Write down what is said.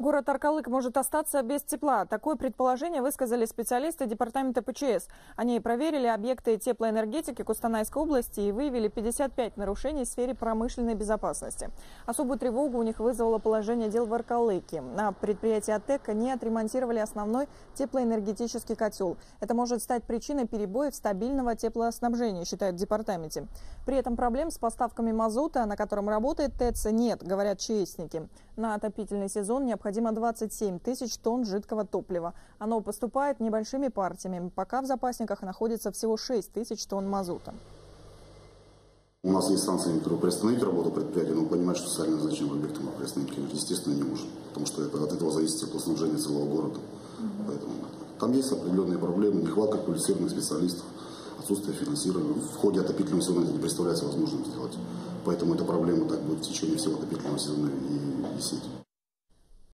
Город Аркалык может остаться без тепла. Такое предположение высказали специалисты департамента ПЧС. Они проверили объекты теплоэнергетики Кустанайской области и выявили 55 нарушений в сфере промышленной безопасности. Особую тревогу у них вызвало положение дел в Аркалыке. На предприятии АТЭК не отремонтировали основной теплоэнергетический котел. Это может стать причиной перебоев стабильного теплоснабжения, считают в департаменте. При этом проблем с поставками мазута, на котором работает ТЭЦ, нет, говорят честники. На отопительный сезон необходимо необходимо 27 тысяч тонн жидкого топлива. Оно поступает небольшими партиями. Пока в запасниках находится всего 6 тысяч тонн мазута. У нас есть станция, которые приостановить работу предприятия, но понимать, что социальное значение объекта мы приостановить, естественно, не можем. Потому что это, от этого зависит теплоснабжение целого города. Mm-hmm. Поэтому там есть определенные проблемы, нехватка квалифицированных специалистов, отсутствие финансирования. В ходе отопительного сезона это не представляется возможным сделать. Поэтому эта проблема так будет в течение всего отопительного сезона и conhecido.